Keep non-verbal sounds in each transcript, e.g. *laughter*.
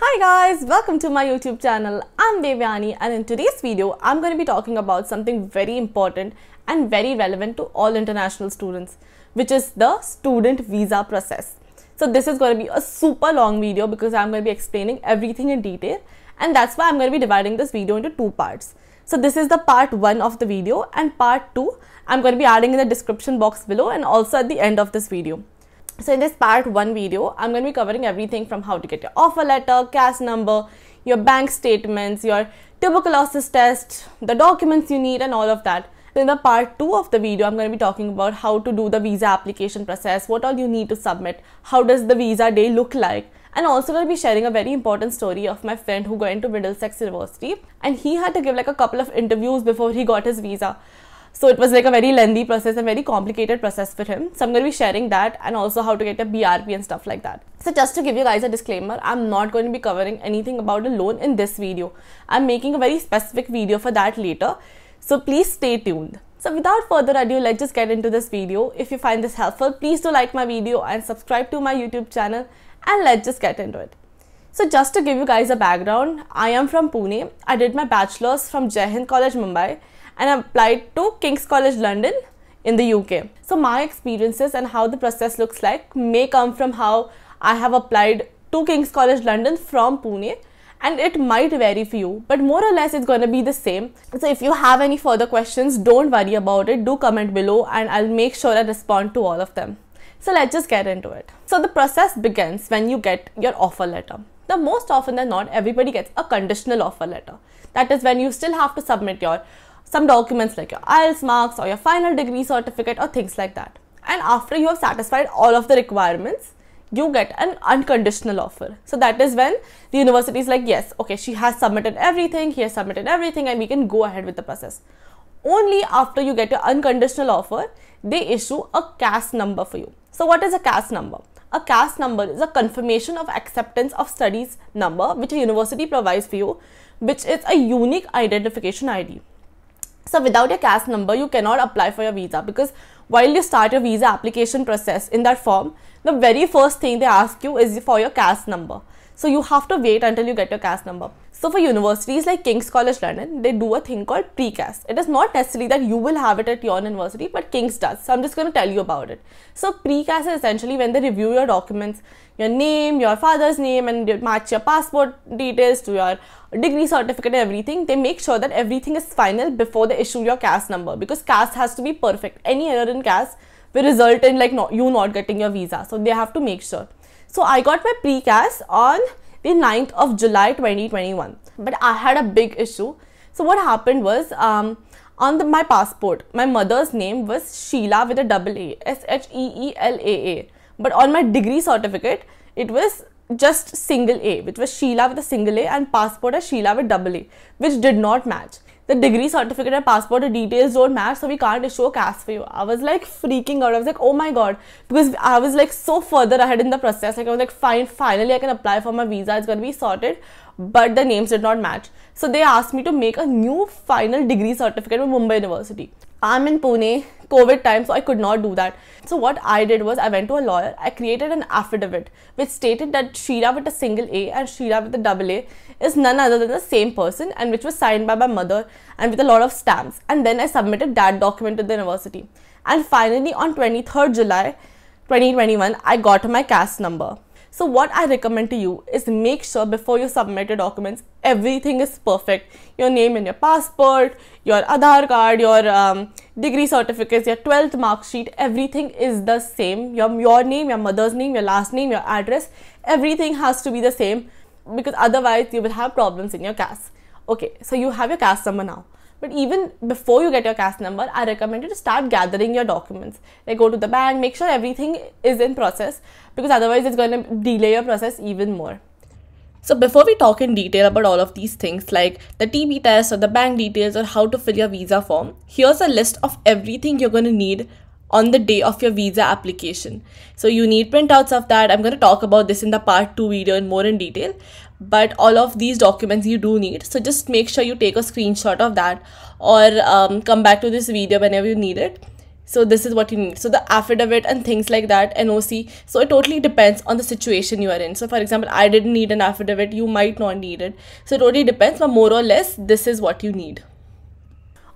Hi guys, welcome to my YouTube channel. I'm Devyani and in today's video, I'm going to be talking about something very important and very relevant to all international students, which is the student visa process. So this is going to be a super long video because I'm going to be explaining everything in detail and that's why I'm going to be dividing this video into two parts. So this is the part 1 of the video and part 2 I'm going to be adding in the description box below and also at the end of this video. So in this part 1 video, I'm going to be covering everything from how to get your offer letter, CAS number, your bank statements, your tuberculosis test, the documents you need and all of that. In the part 2 of the video, I'm going to be talking about how to do the visa application process, what all you need to submit, how does the visa day look like, and also to be sharing a very important story of my friend who got into Middlesex University and he had to give like a couple of interviews before he got his visa. So it was like a very lengthy process and very complicated process for him. So I'm going to be sharing that and also how to get a BRP and stuff like that. So just to give you guys a disclaimer, I'm not going to be covering anything about a loan in this video. I'm making a very specific video for that later. So please stay tuned. So without further ado, let's just get into this video. If you find this helpful, please do like my video and subscribe to my YouTube channel and let's just get into it. So just to give you guys a background, I am from Pune. I did my bachelor's from Jai Hind College, Mumbai and applied to King's College London in the UK. So my experiences and how the process looks like may come from how I have applied to King's College London from Pune and it might vary for you but more or less it's going to be the same. So if you have any further questions don't worry about it. Do comment below and i'll make sure i respond to all of them. So let's just get into it. So the process begins when you get your offer letter. The most often than not everybody gets a conditional offer letter. That is when you still have to submit your some documents like your IELTS marks or your final degree certificate or things like that. And after you have satisfied all of the requirements, you get an unconditional offer. So that is when the university is like, yes, okay, she has submitted everything, he has submitted everything, and we can go ahead with the process. Only after you get your unconditional offer, they issue a CAS number for you. So what is a CAS number? A CAS number is a confirmation of acceptance of studies number which a university provides for you, which is a unique identification ID. So without your CAS number, you cannot apply for your visa because while you start your visa application process in that form, the very first thing they ask you is for your CAS number. So you have to wait until you get your CAS number. So for universities like King's College London, they do a thing called pre-CAS. It is not necessarily that you will have it at your university, but King's does. So I'm just going to tell you about it. So pre-CAS is essentially when they review your documents, your name, your father's name, and match your passport details to your degree certificate and everything. They make sure that everything is final before they issue your CAS number because CAS has to be perfect. Any error in CAS will result in like not, you not getting your visa. So they have to make sure. So I got my pre-CAS on 9th of July 2021. But I had a big issue. So what happened was um, on the, my passport, my mother's name was Sheila with a double A, S H E E L A A. But on my degree certificate, it was just single A, which was Sheila with a single A and passport as Sheila with double A, which did not match the degree certificate and passport details don't match, so we can't issue a CAS for you. I was like freaking out. I was like, oh my god, because I was like so further ahead in the process. Like I was like, fine, finally I can apply for my visa. It's gonna be sorted, but the names did not match. So they asked me to make a new final degree certificate with Mumbai University. I'm in Pune, COVID time, so I could not do that. So what I did was I went to a lawyer. I created an affidavit which stated that Sheila with a single A and Sheila with a double A is none other than the same person and which was signed by my mother and with a lot of stamps. And then I submitted that document to the university. And finally on 23rd July 2021, I got my CAS number. So what I recommend to you is make sure before you submit your documents, everything is perfect. Your name and your passport, your Aadhaar card, your um, degree certificates, your 12th mark sheet, everything is the same. Your, your name, your mother's name, your last name, your address, everything has to be the same because otherwise you will have problems in your CAS. Okay, so you have your CAS number now. But even before you get your CAS number, I recommend you to start gathering your documents. Like go to the bank, make sure everything is in process because otherwise it's going to delay your process even more. So before we talk in detail about all of these things like the TB test or the bank details or how to fill your visa form, here's a list of everything you're going to need on the day of your visa application. So you need printouts of that. I'm going to talk about this in the part 2 video in more in detail. But all of these documents you do need. So just make sure you take a screenshot of that or um, come back to this video whenever you need it. So this is what you need. So the affidavit and things like that noc so it totally depends on the situation you are in. So for example i didn't need an affidavit. You might not need it. So it totally depends but more or less this is what you need.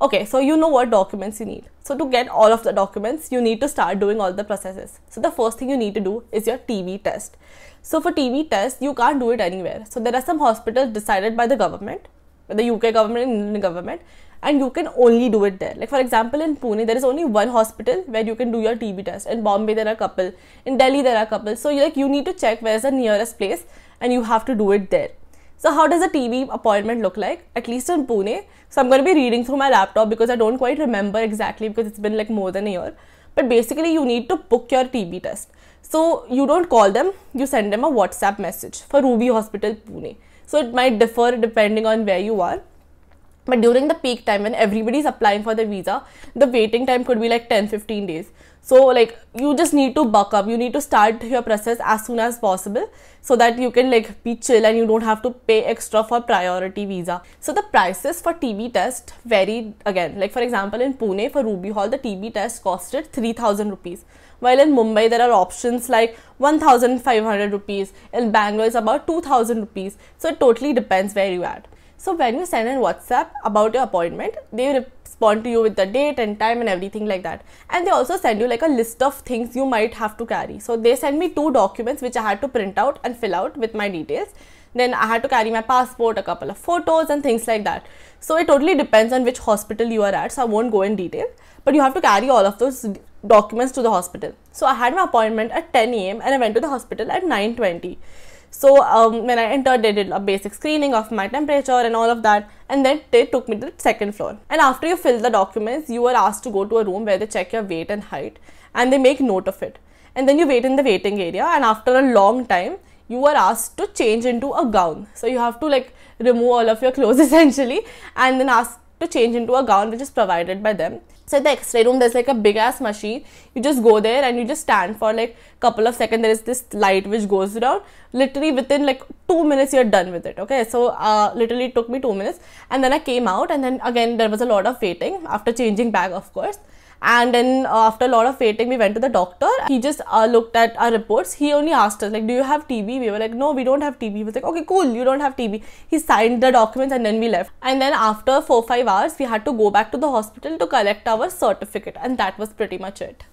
Okay so you know what documents you need. So to get all of the documents you need to start doing all the processes. So the first thing you need to do is your tb test. So for tb test you can't do it anywhere. So there are some hospitals decided by the government by the uk government and indian government and you can only do it there. Like for example, in Pune, there is only one hospital where you can do your TB test. In Bombay, there are a couple. In Delhi, there are a couple. So like you need to check where's the nearest place, and you have to do it there. So how does a TB appointment look like? At least in Pune. So I'm going to be reading through my laptop because I don't quite remember exactly because it's been like more than a year. But basically, you need to book your TB test. So you don't call them, you send them a WhatsApp message for Ruby Hospital Pune. So it might differ depending on where you are but during the peak time when everybody is applying for the visa the waiting time could be like 10 15 days. So like you just need to buck up. You need to start your process as soon as possible so that you can like be chill and you don't have to pay extra for priority visa. So the prices for tb test vary again. Like for example in pune for ruby hall the tb test costed 3000 rupees. While in mumbai there are options like 1500 rupees. In bangalore is about 2000 rupees. So it totally depends where you at so when you send in WhatsApp about your appointment, they respond to you with the date and time and everything like that. And they also send you like a list of things you might have to carry. So they send me two documents which I had to print out and fill out with my details. Then I had to carry my passport, a couple of photos and things like that. So it totally depends on which hospital you are at. So I won't go in detail, but you have to carry all of those documents to the hospital. So I had my appointment at 10 a.m. and I went to the hospital at 9:20. So um, when I entered, they did a basic screening of my temperature and all of that, and then they took me to the second floor. And after you fill the documents, you are asked to go to a room where they check your weight and height, and they make note of it. And then you wait in the waiting area, and after a long time, you are asked to change into a gown. So you have to like remove all of your clothes *laughs* essentially, and then ask to change into a gown which is provided by them. So the X-ray room, there's like a big ass machine. You just go there and you just stand for like a couple of seconds. There is this light which goes around. Literally within like two minutes, you're done with it. Okay, so uh, literally it took me two minutes, and then I came out, and then again there was a lot of waiting after changing bag, of course and then after a lot of waiting we went to the doctor. He just uh, looked at our reports. He only asked us like do you have tb we were like no we don't have tb he was like okay cool you don't have tb he signed the documents and then we left. And then after 4 5 hours we had to go back to the hospital to collect our certificate. And that was pretty much it.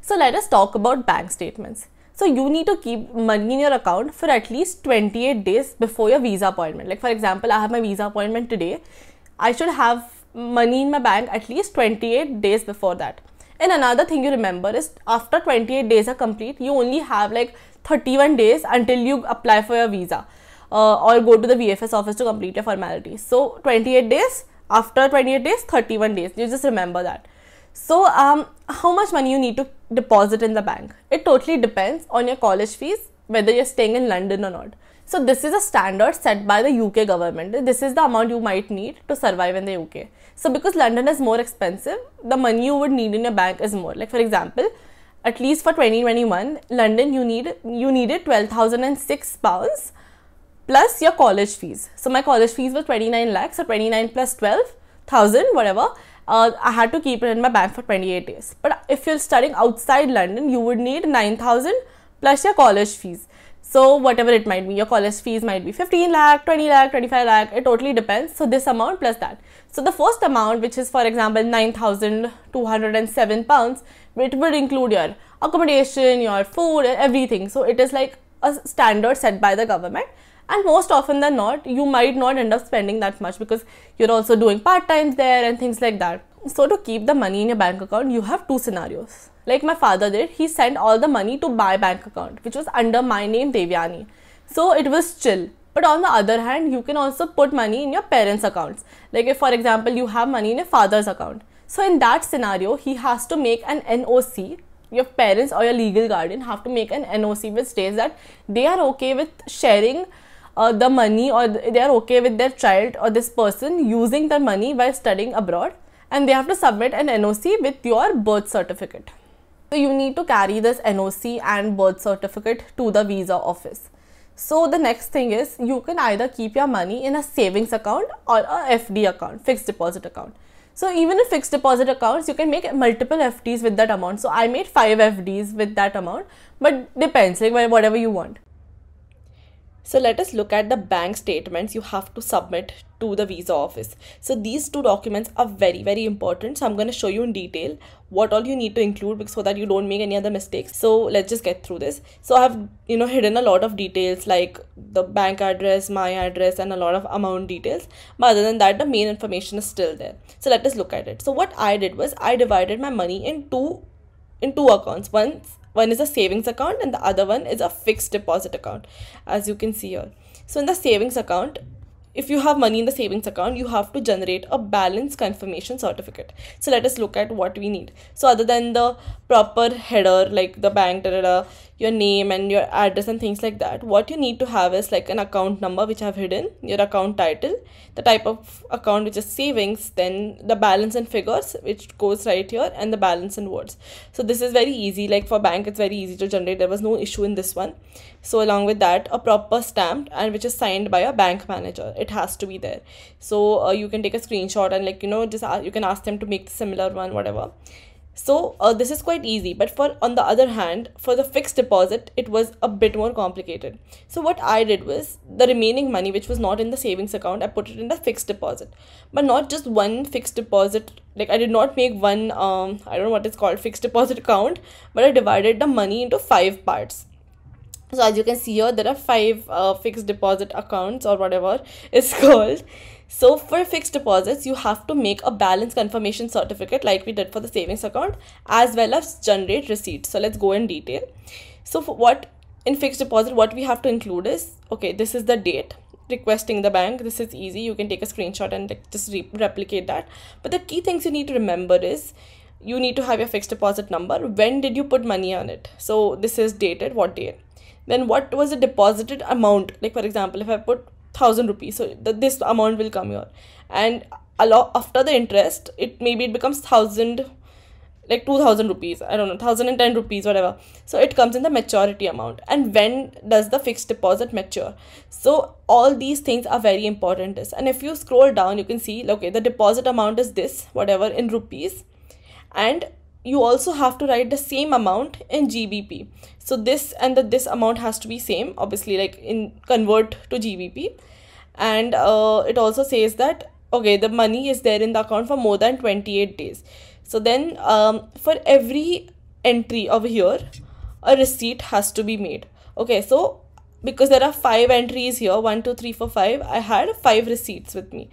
So let us talk about bank statements. So you need to keep money in your account for at least 28 days before your visa appointment. Like for example i have my visa appointment today. I should have money in my bank at least 28 days before that. And another thing you remember is after 28 days are complete, you only have like 31 days until you apply for your visa uh, or go to the VFS office to complete your formalities. So 28 days, after 28 days, 31 days. You just remember that. So um, how much money you need to deposit in the bank? It totally depends on your college fees, whether you're staying in London or not. So this is a standard set by the UK government. This is the amount you might need to survive in the UK. So because London is more expensive, the money you would need in your bank is more. Like for example, at least for 2021, London you need you needed 12,006 pounds plus your college fees. So my college fees were 29 lakhs, so 29 plus 12,000, whatever. Uh, I had to keep it in my bank for 28 days. But if you're studying outside London, you would need 9,000 plus your college fees. So whatever it might be, your college fees might be 15 lakh, 20 lakh, 25 lakh, it totally depends. So this amount plus that. So the first amount, which is for example 9,207 pounds, it would include your accommodation, your food, everything. So it is like a standard set by the government. And most often than not, you might not end up spending that much because you're also doing part times there and things like that. So to keep the money in your bank account, you have two scenarios like my father did, he sent all the money to my bank account, which was under my name Devyani. So it was chill. But on the other hand, you can also put money in your parents' accounts. Like if, for example, you have money in your father's account. So in that scenario, he has to make an NOC. Your parents or your legal guardian have to make an NOC which states that they are okay with sharing uh, the money or they are okay with their child or this person using the money while studying abroad and they have to submit an NOC with your birth certificate. So you need to carry this NOC and birth certificate to the visa office. So the next thing is you can either keep your money in a savings account or a FD account, fixed deposit account. So even in fixed deposit accounts, you can make multiple FDs with that amount. So I made five FDs with that amount, but depends like whatever you want. So let us look at the bank statements you have to submit to the visa office. So these two documents are very very important. So I'm going to show you in detail what all you need to include so that you don't make any other mistakes. So let's just get through this. So I've you know hidden a lot of details like the bank address, my address and a lot of amount details. But other than that the main information is still there. So let us look at it. So what I did was I divided my money in two in two accounts. One one is a savings account and the other one is a fixed deposit account as you can see here. So in the savings account if you have money in the savings account you have to generate a balance confirmation certificate. So let us look at what we need. So other than the proper header like the bank da, da, da, your name and your address and things like that what you need to have is like an account number which i've hidden your account title the type of account which is savings then the balance and figures which goes right here and the balance in words. So this is very easy like for bank it's very easy to generate there was no issue in this one. So along with that a proper stamp and which is signed by a bank manager it has to be there. So uh, you can take a screenshot and like you know just uh, you can ask them to make the similar one whatever so uh, this is quite easy but for on the other hand for the fixed deposit it was a bit more complicated. So what i did was the remaining money which was not in the savings account i put it in the fixed deposit. But not just one fixed deposit like i did not make one um i don't know what it's called fixed deposit account but i divided the money into five parts. So as you can see here there are five uh, fixed deposit accounts or whatever *laughs* it's called so for fixed deposits, you have to make a balance confirmation certificate like we did for the savings account as well as generate receipts. So let's go in detail. So for what in fixed deposit, what we have to include is, okay, this is the date requesting the bank. This is easy. You can take a screenshot and just re replicate that. But the key things you need to remember is you need to have your fixed deposit number. When did you put money on it? So this is dated, what date? Then what was the deposited amount? Like for example, if I put thousand rupees. So the, this amount will come here. And a lot after the interest it maybe it becomes thousand like 2000 rupees. I don't know 1010 rupees whatever. So it comes in the maturity amount. And when does the fixed deposit mature? So all these things are very important and if you scroll down you can see okay the deposit amount is this whatever in rupees. And you also have to write the same amount in gbp so this and the this amount has to be same obviously like in convert to gbp and uh, it also says that okay the money is there in the account for more than 28 days. So then um, for every entry over here a receipt has to be made. Okay so because there are five entries here one two three four five i had five receipts with me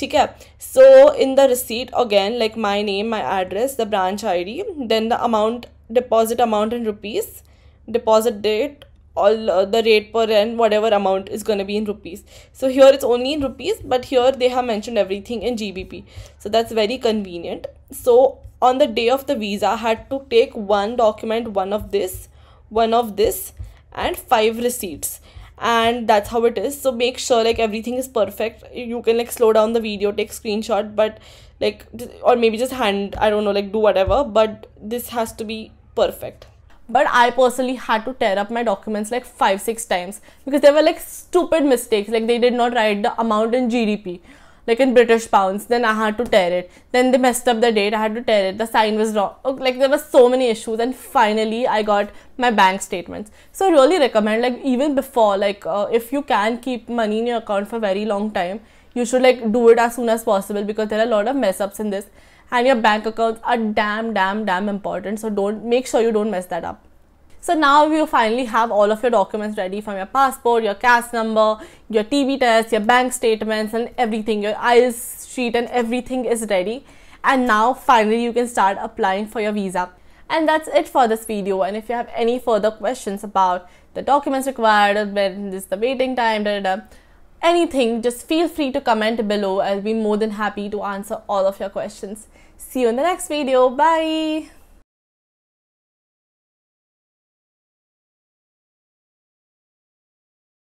okay so in the receipt again like my name my address the branch id then the amount deposit amount in rupees deposit date all uh, the rate per and whatever amount is going to be in rupees. So here it's only in rupees but here they have mentioned everything in gbp so that's very convenient. So on the day of the visa i had to take one document one of this one of this and five receipts and that's how it is. So make sure like everything is perfect. You can like slow down the video take screenshot but like or maybe just hand i don't know like do whatever but this has to be perfect. But I personally had to tear up my documents like five, six times because there were like stupid mistakes. Like they did not write the amount in GBP, like in British pounds. Then I had to tear it. Then they messed up the date. I had to tear it. The sign was wrong. Oh, like there were so many issues. And finally, I got my bank statements. So I really recommend like even before, like uh, if you can keep money in your account for a very long time, you should like do it as soon as possible because there are a lot of mess ups in this and your bank accounts are damn damn damn important so don't make sure you don't mess that up so now you finally have all of your documents ready from your passport, your CAS number, your TB test, your bank statements and everything, your IELTS sheet and everything is ready. And now finally you can start applying for your visa. And that's it for this video. And if you have any further questions about the documents required, when is the waiting time, da, da, da, anything, just feel free to comment below. I'll be more than happy to answer all of your questions. See you in the next video. Bye.